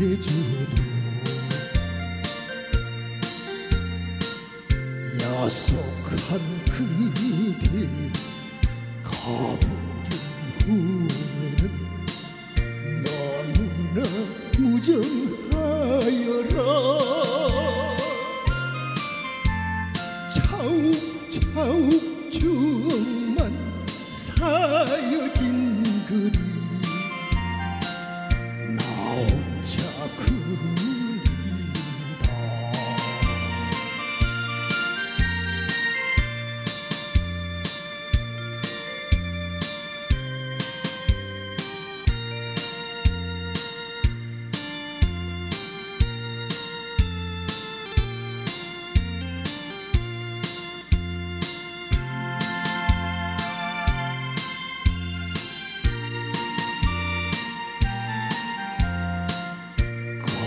해줘도 야속한 그대 가버린 후회는 너무나 무정하여라. 차욱차욱 추억만 사여진 그리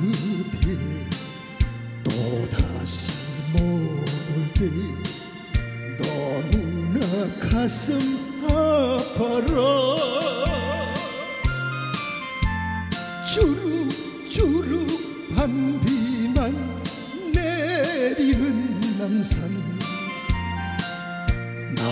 그대 또다시 못 올 때 너무나 가슴 아파라. 주룩주룩 밤비만 내리는 남산. 나